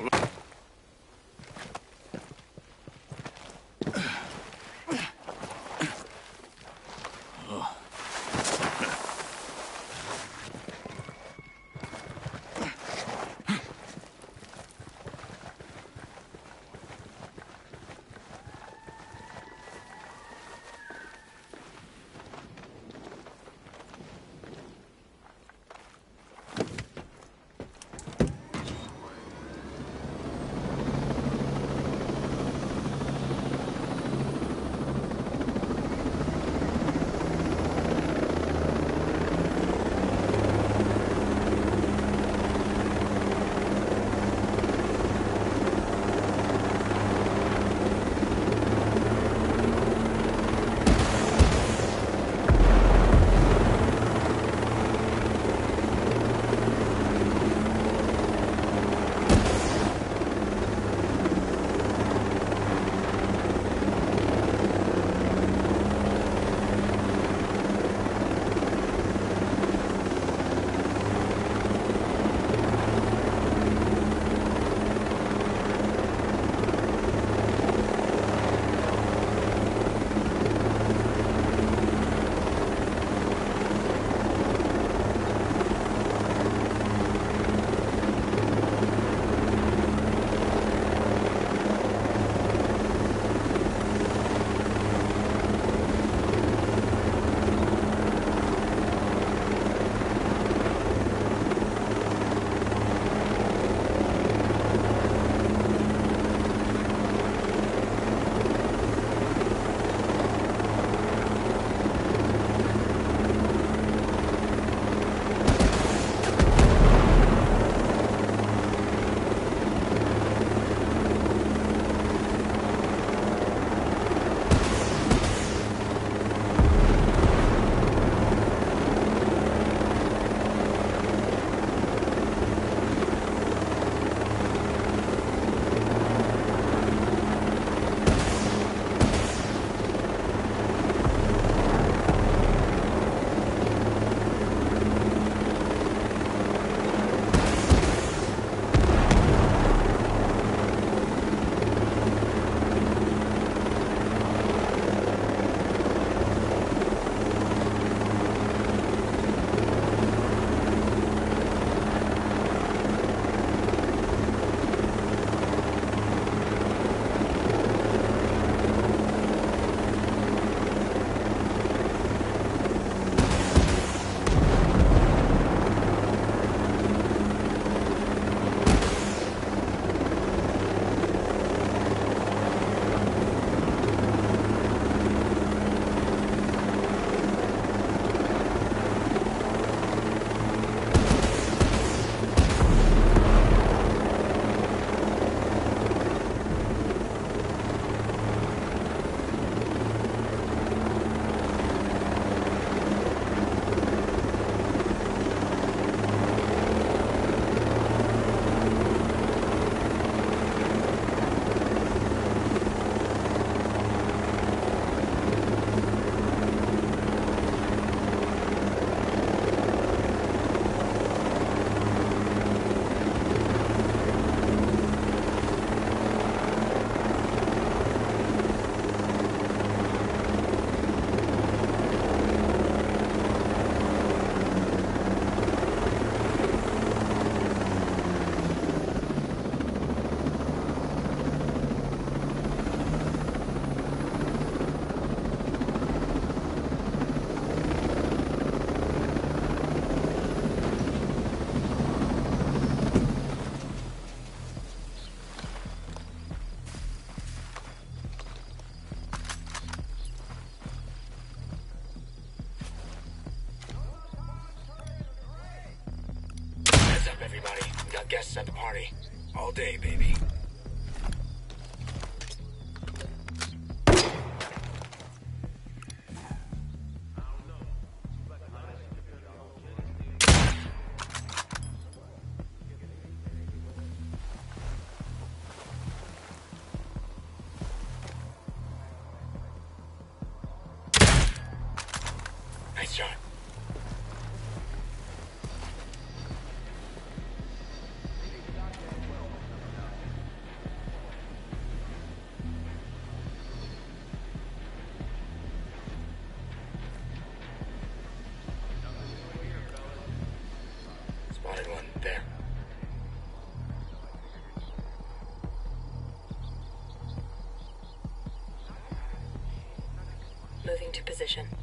people. Guests at to position.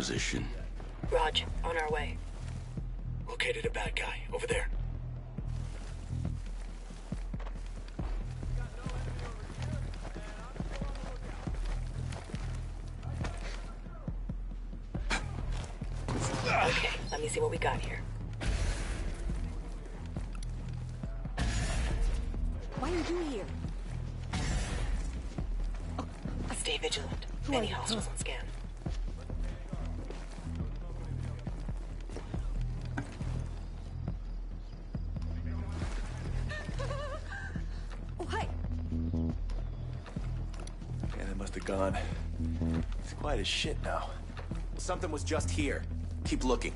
Position. Raj, on our way. Located a bad guy. Over there. Okay, let me see what we got here. Shit now. Something was just here. Keep looking.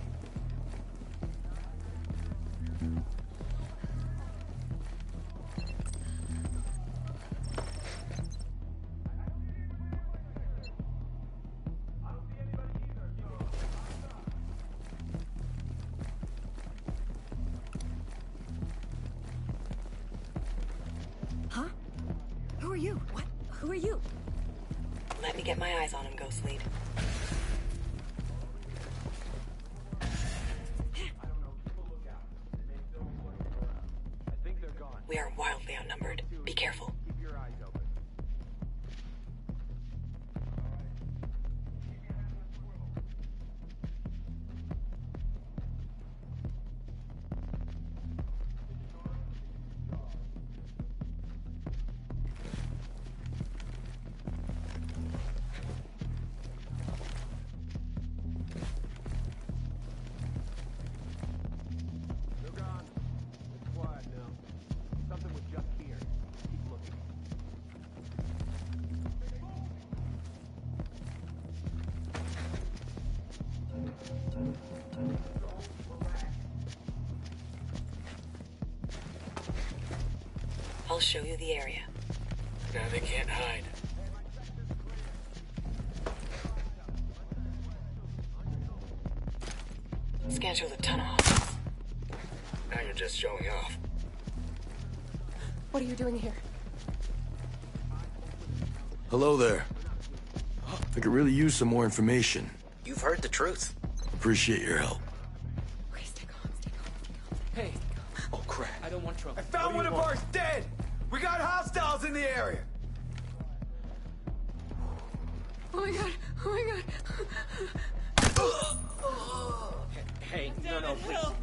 Show you the area. Now they can't hide. Scan through the ton of hostiles. Now you're just showing off. What are you doing here? Hello there. I could really use some more information. You've heard the truth. Appreciate your help. Okay, stay calm, stay calm. Hey, Oh, crap. I don't want trouble. I found one of ours dead! We got hostiles in the area! Oh my god, oh my god. Hey, no, no, please.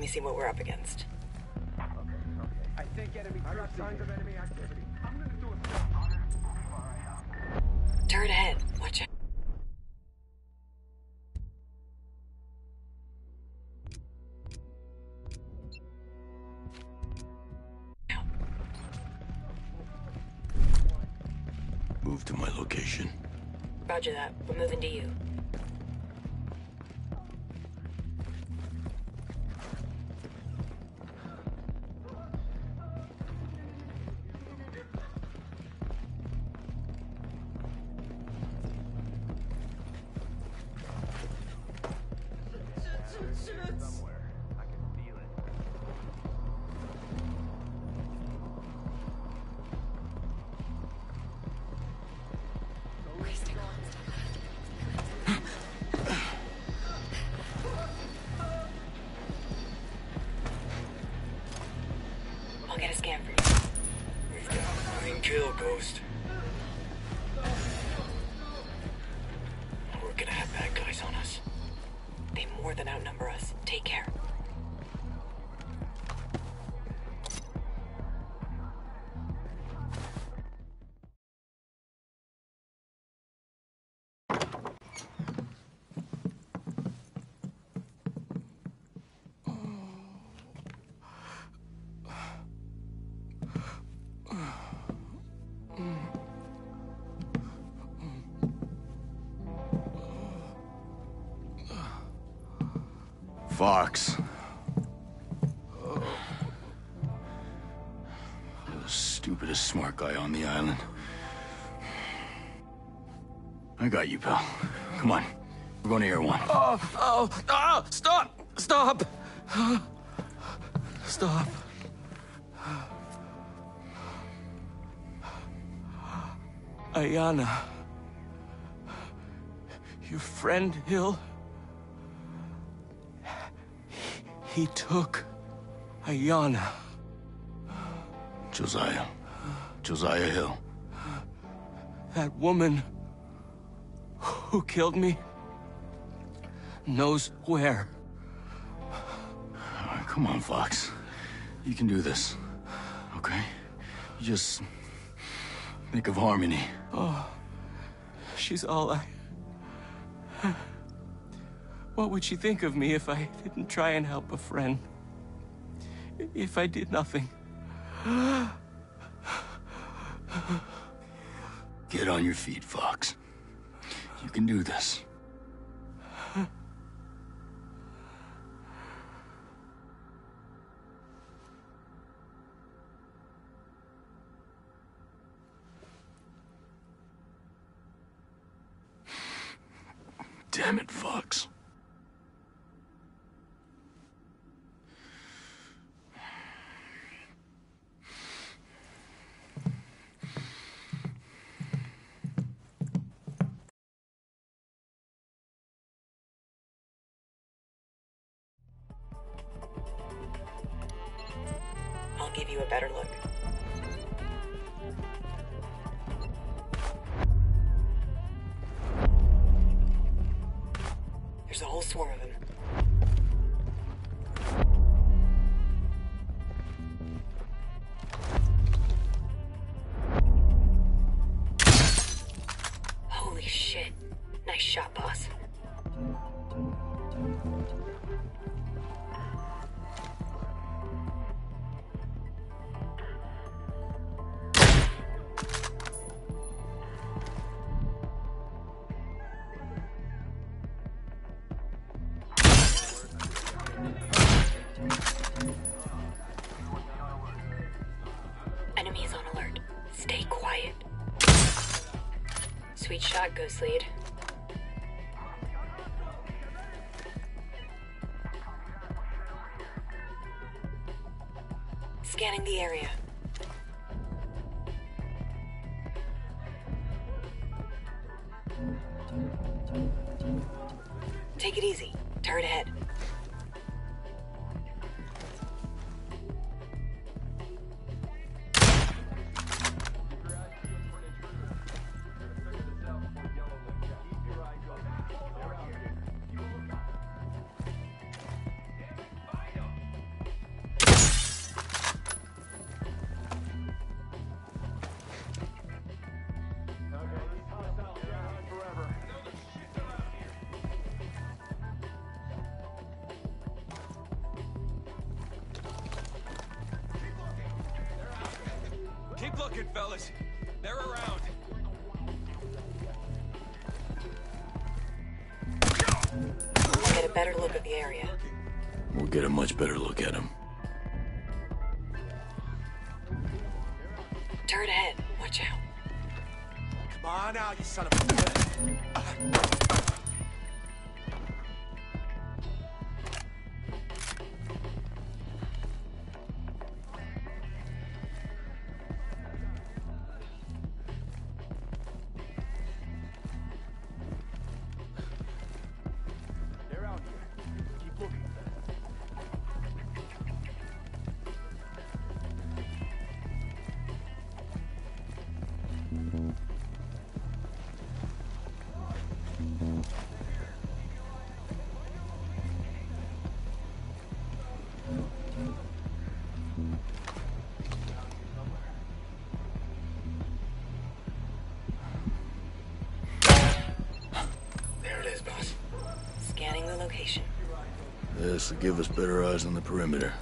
Let me see what we're up against. I think enemy I got signs of enemy activity. I'm gonna do a Turret ahead. Watch out. Move to my location. Roger that. We're moving to you. Fox. The stupidest smart guy on the island. I got you, pal. Come on. We're going to Air One. Oh, oh, oh, stop! Stop! Stop. Ayana. Your friend, Hill. He took Ayana. Josiah. Josiah Hill. That woman who killed me knows where. Right, come on, Fox. You can do this. Okay? You just think of Harmony. Oh, she's all I. What would she think of me if I didn't try and help a friend? If I did nothing? Get on your feet, Fox. You can do this. Damn it, Fox. Ghost lead. the area. We'll get a much better look at him. Turn ahead. Watch out. Come on out, you son of a... location. This will give us better eyes on the perimeter.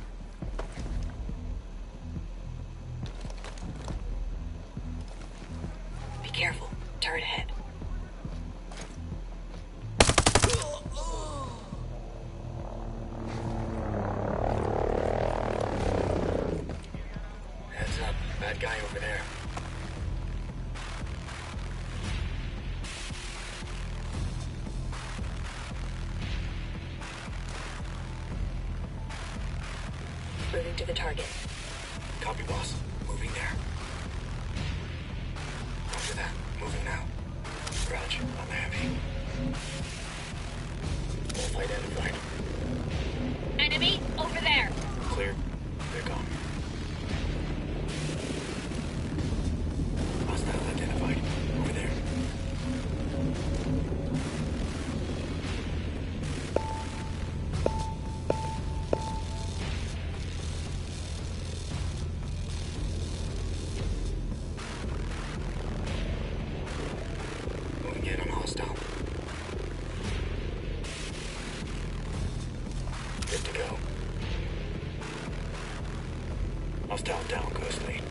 Down, ghostly.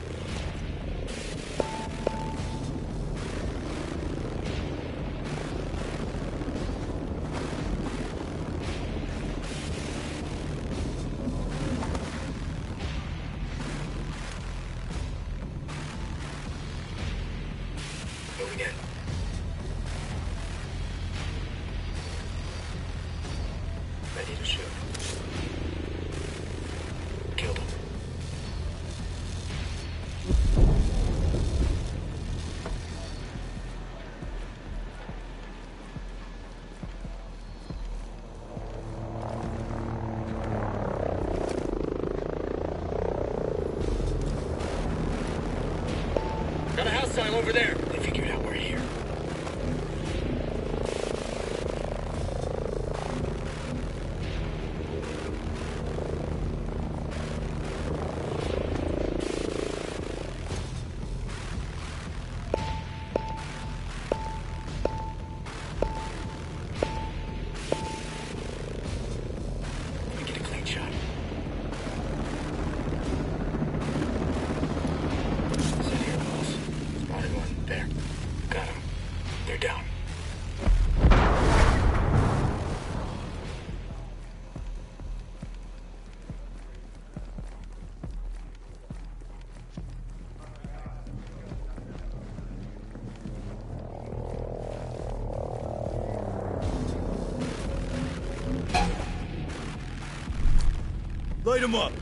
Moving in. Light him up.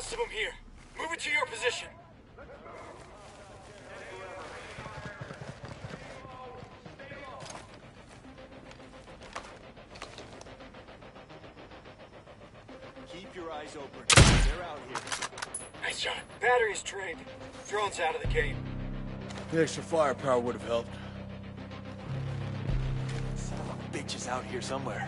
That's last of them here. Move it to your position. Keep your eyes open. They're out here. Nice shot. Battery's drained. Drone's out of the game. The extra firepower would have helped. Son of a bitch is out here somewhere.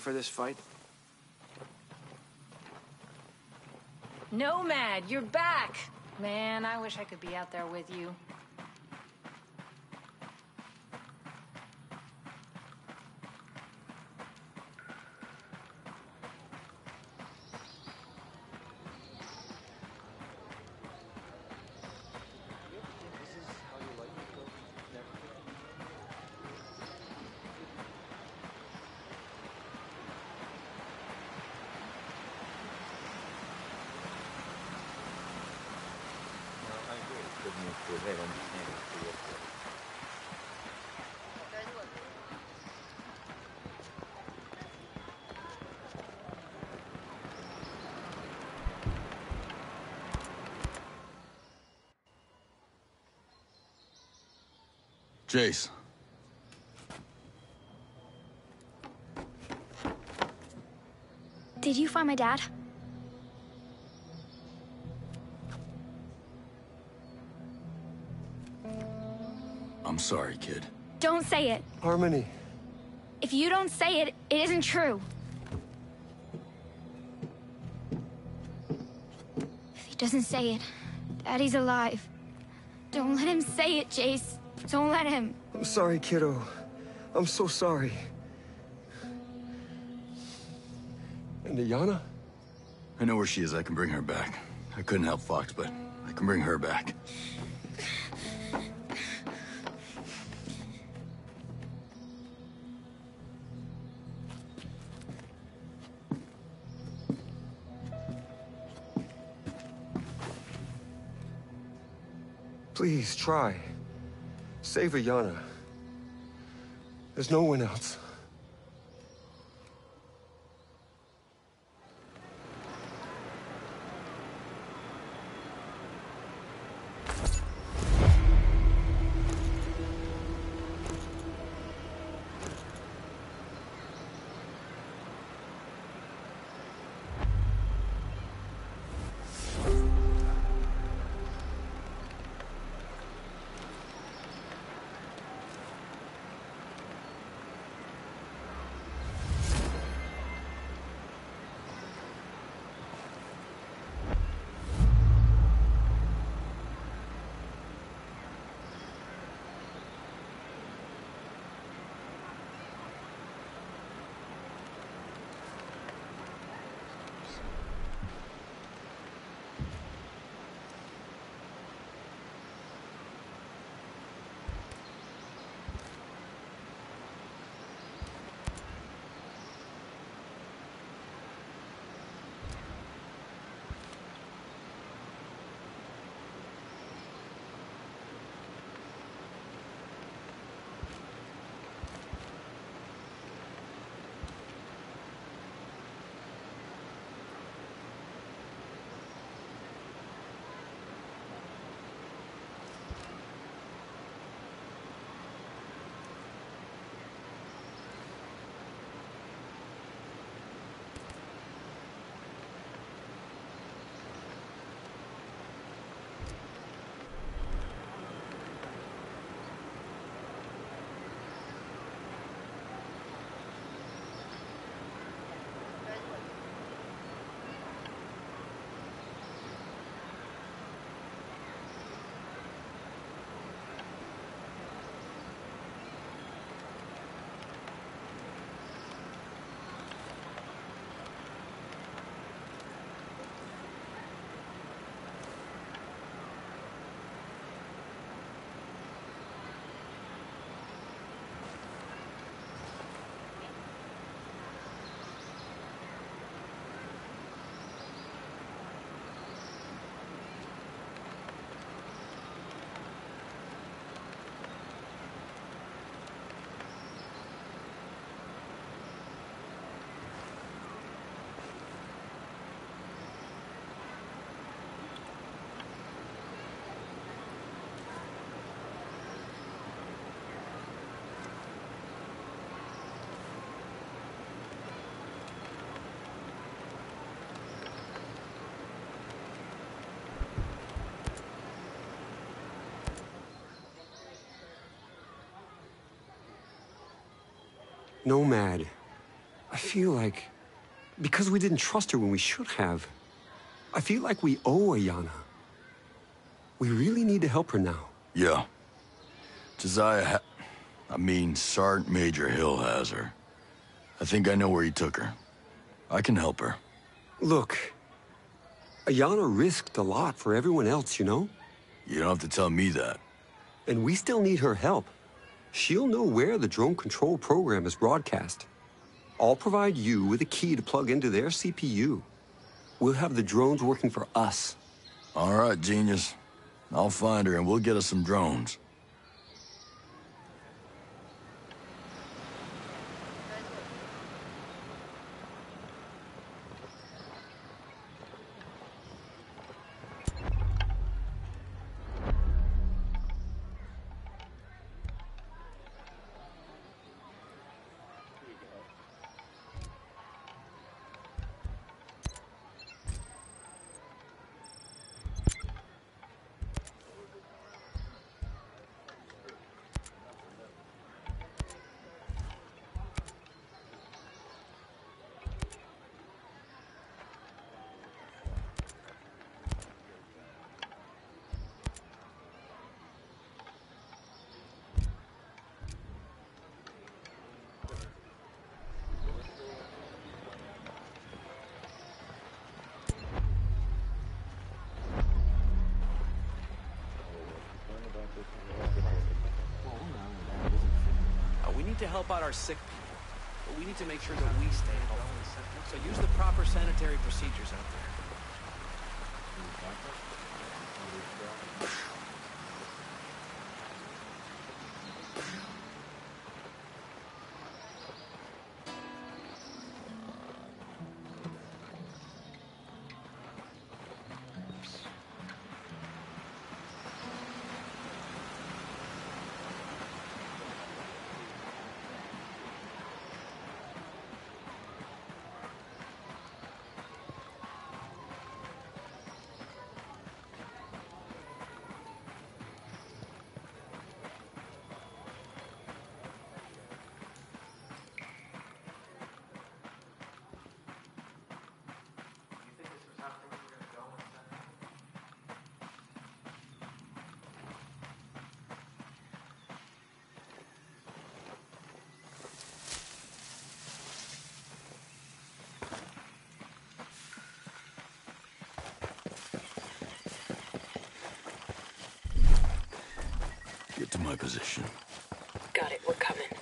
For this fight? Nomad, you're back! Man, I wish I could be out there with you. Jace. Did you find my dad? I'm sorry, kid. Don't say it. Harmony. If you don't say it, it isn't true. If he doesn't say it, Daddy's alive. Don't let him say it, Jace. Don't let him. I'm sorry, kiddo. I'm so sorry. And Ayana? I know where she is. I can bring her back. I couldn't help Fox, but I can bring her back. Please, try. Save Ayana. There's no one else. Nomad. I feel like. Because we didn't trust her when we should have. I feel like we owe Ayana. We really need to help her now. Yeah. Josiah ha I mean, Sergeant Major Hill has her. I think I know where he took her. I can help her. Look, Ayana risked a lot for everyone else, you know? You don't have to tell me that. And we still need her help. She'll know where the drone control program is broadcast. I'll provide you with a key to plug into their CPU. We'll have the drones working for us. All right, genius. I'll find her and we'll get us some drones. To help out our sick people, but we need to make sure that we stay healthy. So use the proper sanitary procedures out there. To my position. Got it, we're coming.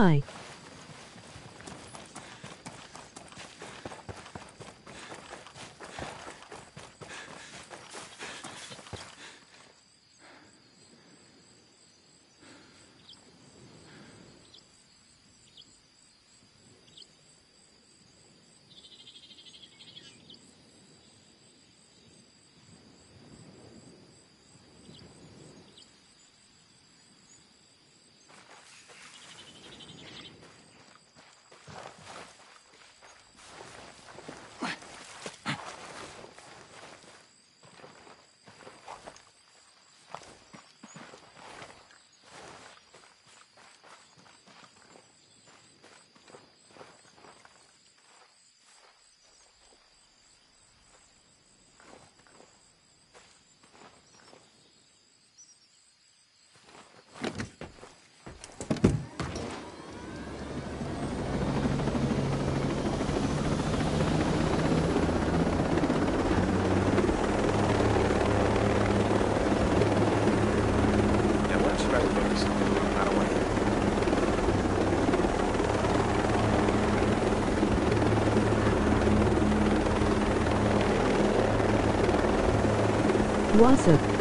Hi. Yeah, why don't you grab the books? I don't want to hear. What's up?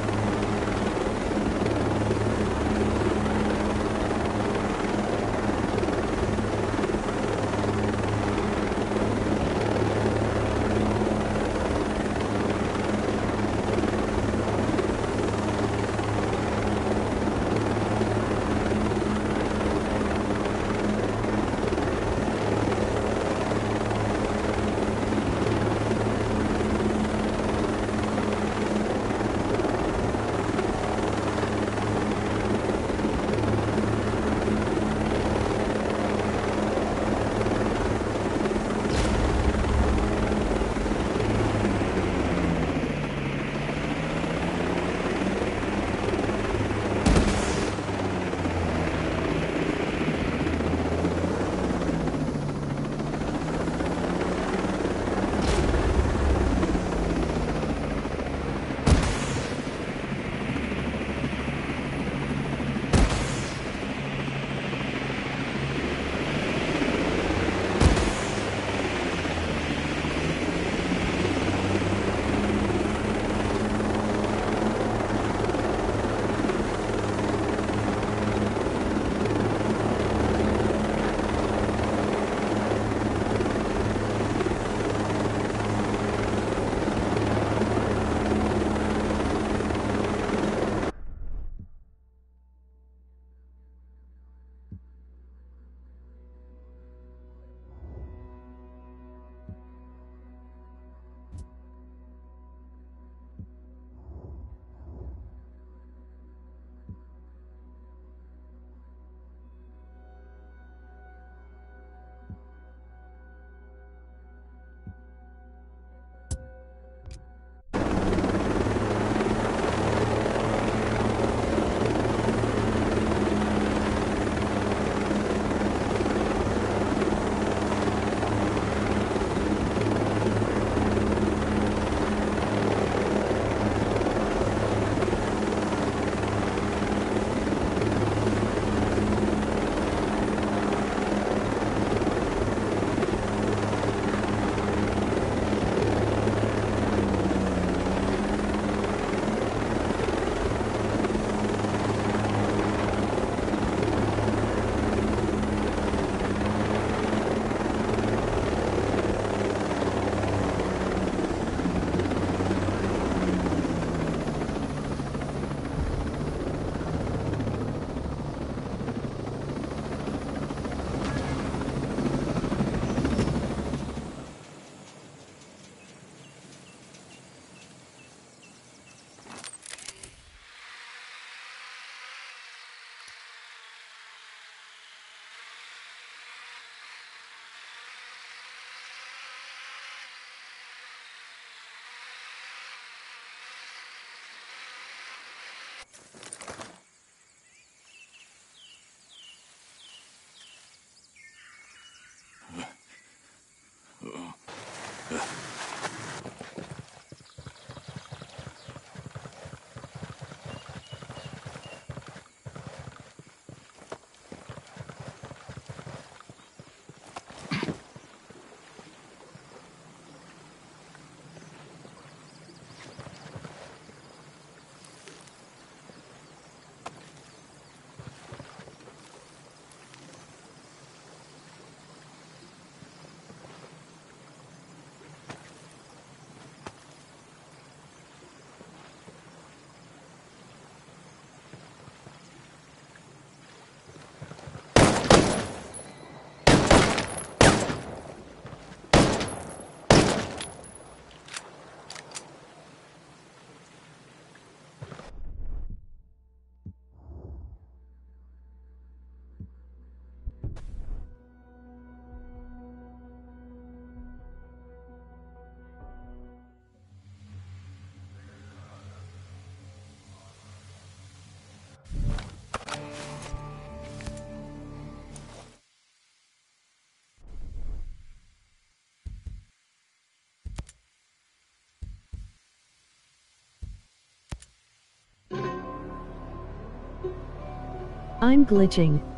I'm glitching.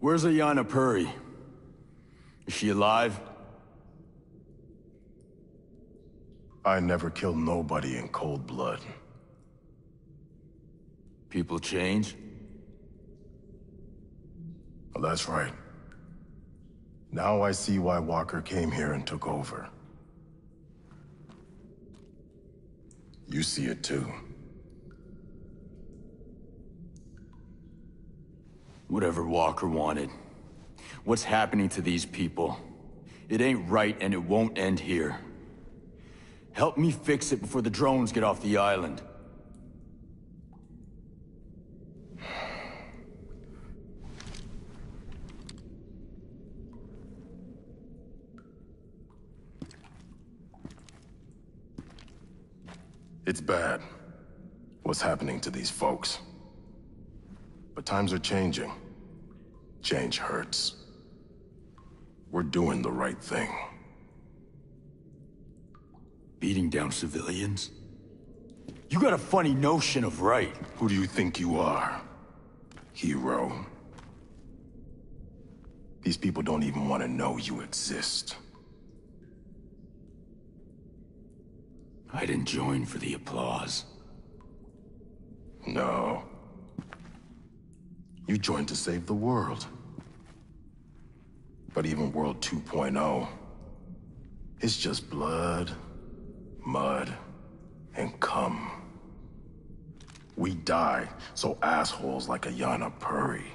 Where's Ayana Puri? Is she alive? I never killed nobody in cold blood. People change? Well, that's right. Now I see why Walker came here and took over. You see it too. Whatever Walker wanted. What's happening to these people? It ain't right and it won't end here. Help me fix it before the drones get off the island. It's bad. What's happening to these folks? But times are changing. Change hurts. We're doing the right thing. Beating down civilians? You got a funny notion of right. Who do you think you are? Hero? These people don't even want to know you exist. I didn't join for the applause. No. You joined to save the world. But even World 2.0, it's just blood, mud, and cum. We die so assholes like Ayana Puri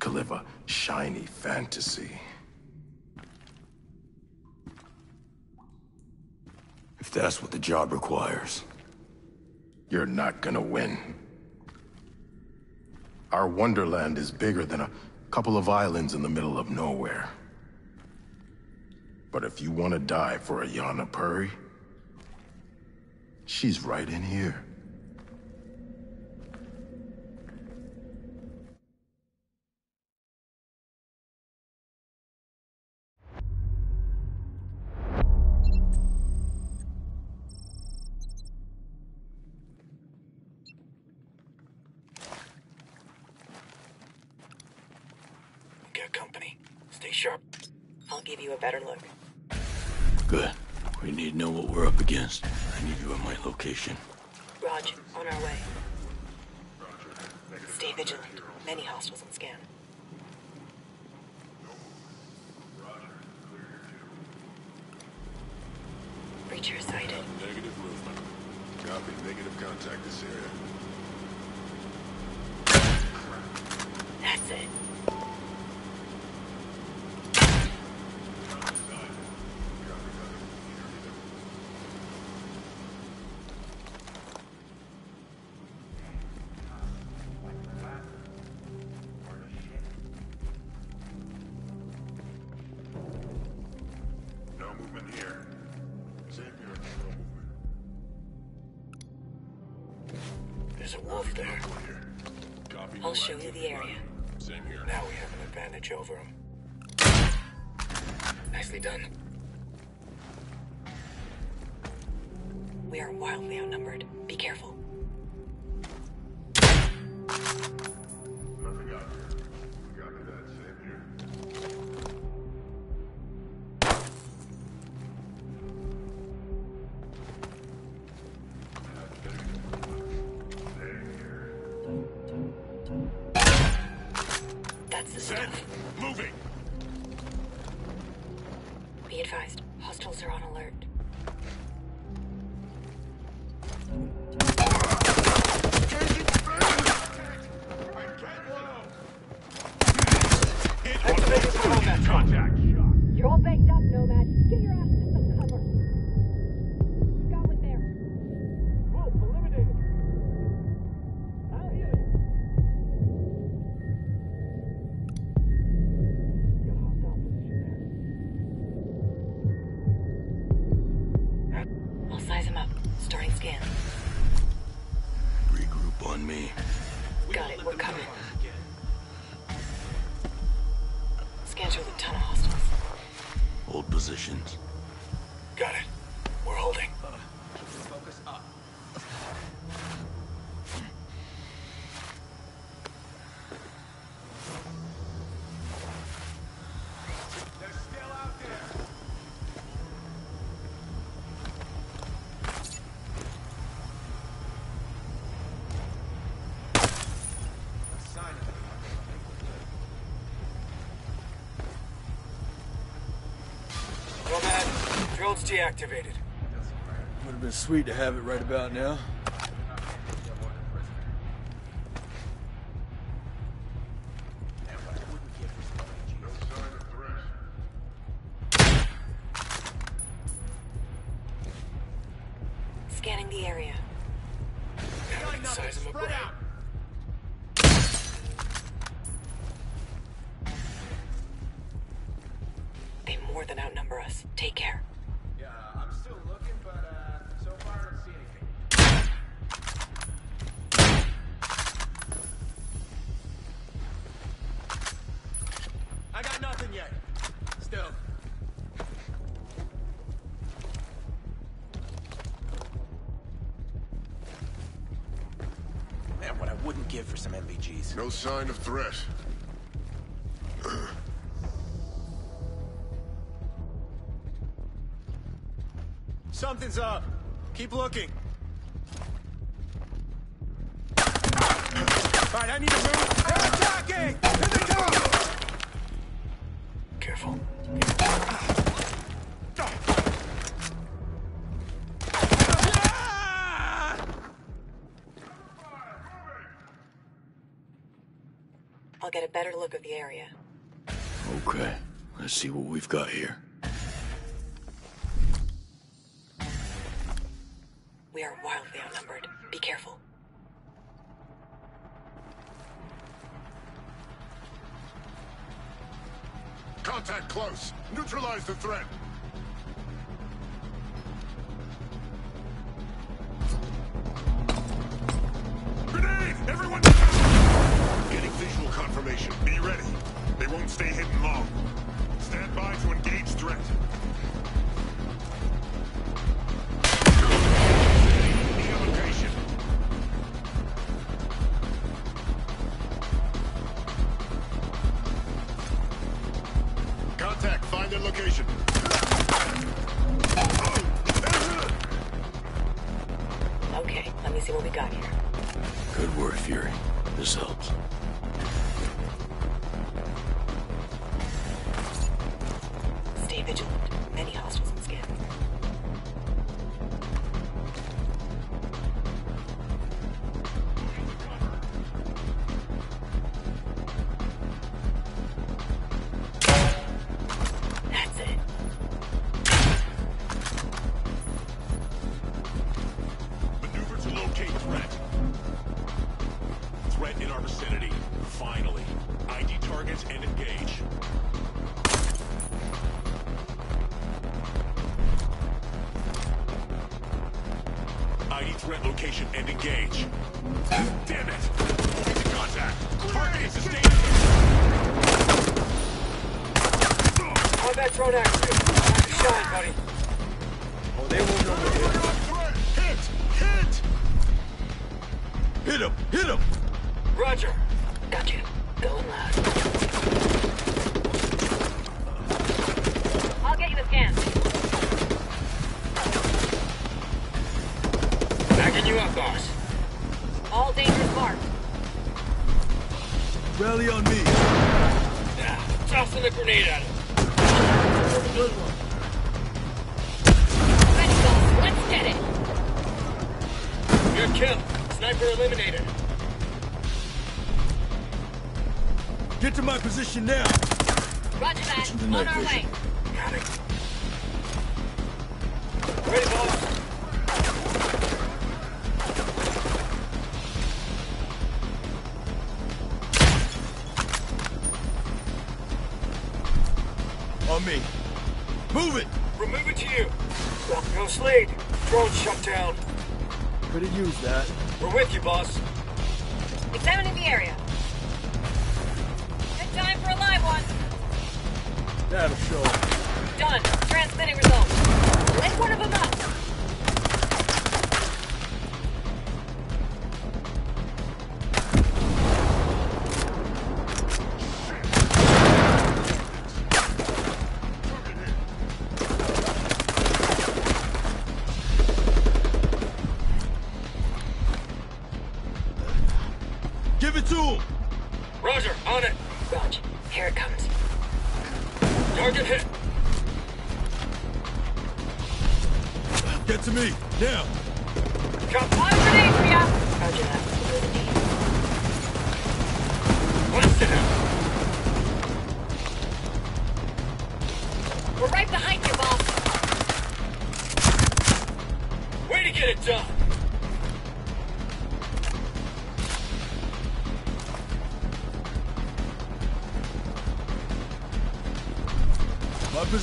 could live a shiny fantasy. If that's what the job requires. You're not gonna win. Our wonderland is bigger than a couple of islands in the middle of nowhere. But if you want to die for Ayana Puri, she's right in here. We're up against. I need you at my location. Raj, on our way. Stay vigilant. Many hostiles on scan. Breacher sighted. Negative movement. Copy. Negative contact this area. That's it. Wolf there. I'll show you the area. Same here. Now we have an advantage over him. Nicely done. Deactivated. Would have been sweet to have it right about now. No sign of threat. Something's up. Keep looking. All right, I need to move. Look of the area. Okay, let's see what we've got here. Find their location. Okay, let me see what we got here. Good work, Fury. This helps. Position now. Roger that. On our way.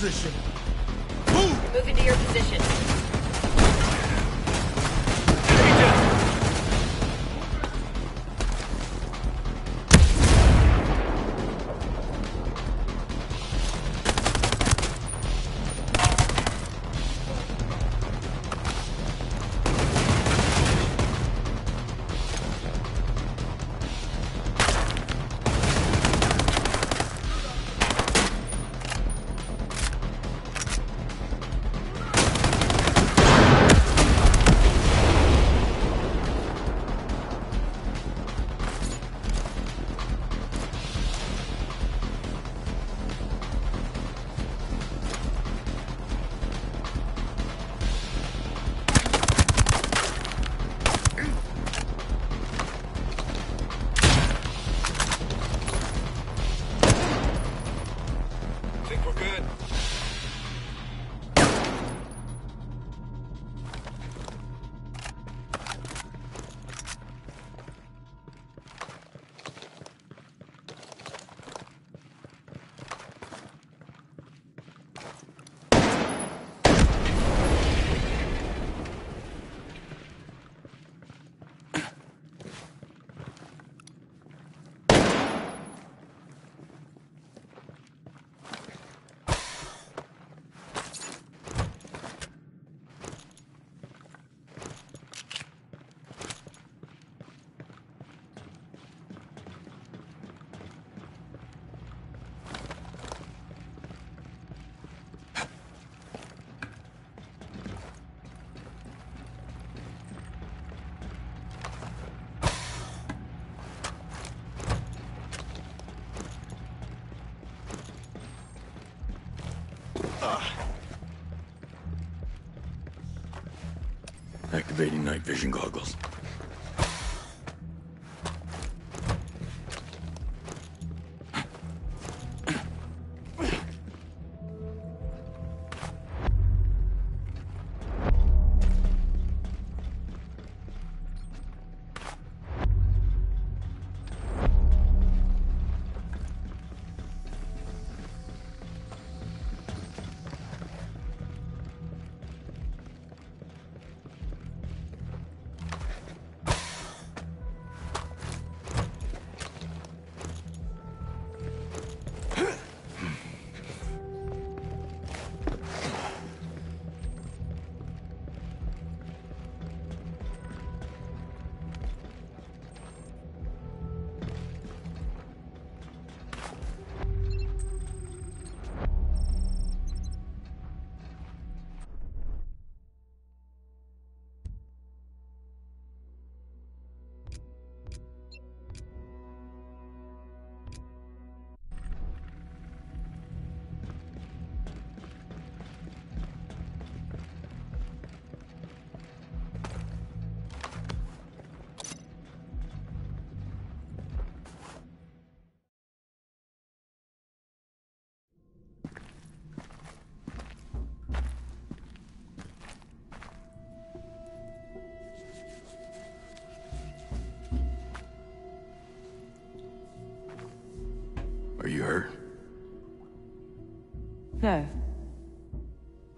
Position. Activating night vision goggles.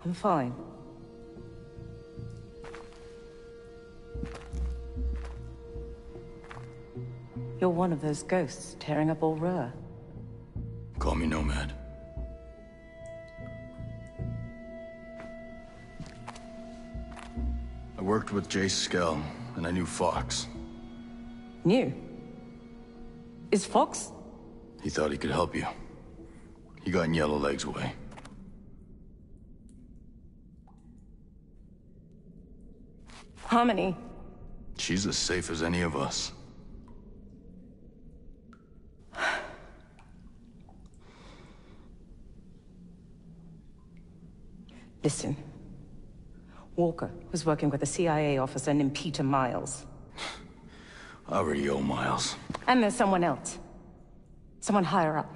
I'm fine. You're one of those ghosts tearing up all Auroa. Call me Nomad. I worked with Jace Skell, and I knew Fox. New? Is Fox? He thought he could help you. He got in Yellowleg's way. Harmony. She's as safe as any of us. Listen. Walker was working with a CIA officer named Peter Miles. I already owe Miles. And there's someone else. Someone higher up.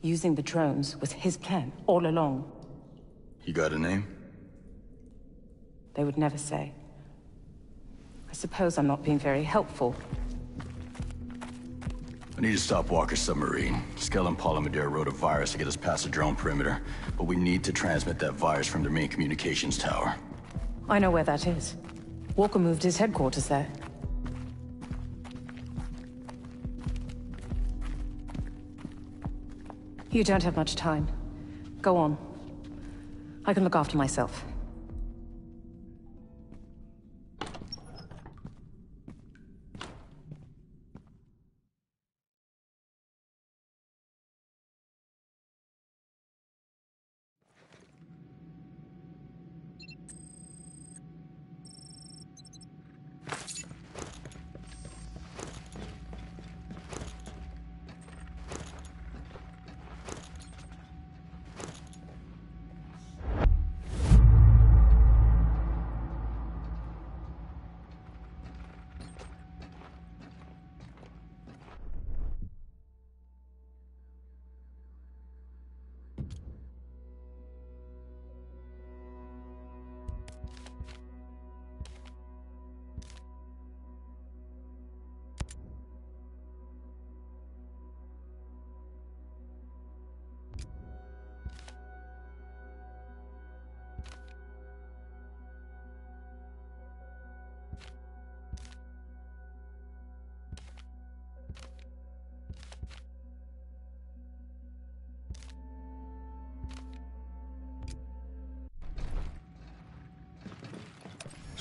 Using the drones was his plan all along. You got a name? They would never say. I suppose I'm not being very helpful. I need to stop Walker's submarine. Skell and Polymadere wrote a virus to get us past the drone perimeter, but we need to transmit that virus from their main communications tower. I know where that is. Walker moved his headquarters there. You don't have much time. Go on. I can look after myself.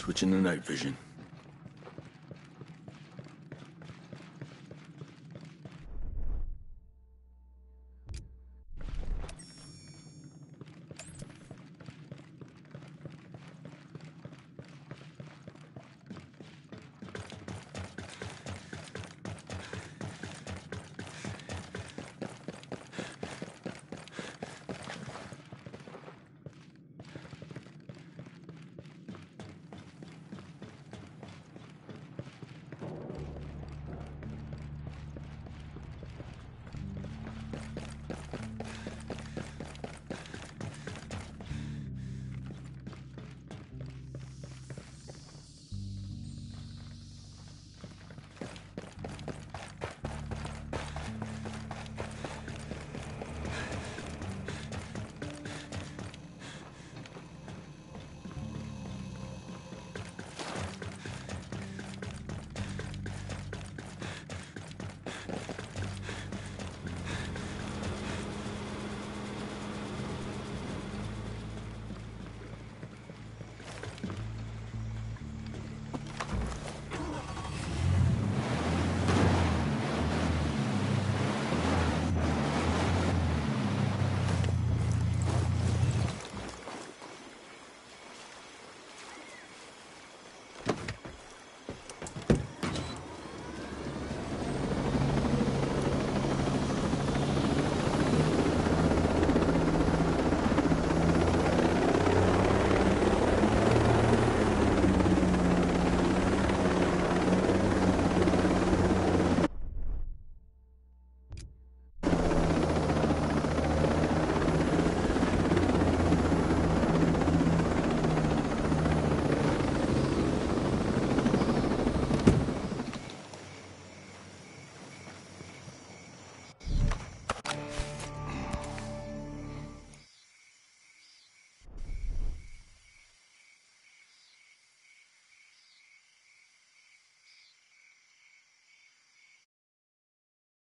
Switching to night vision.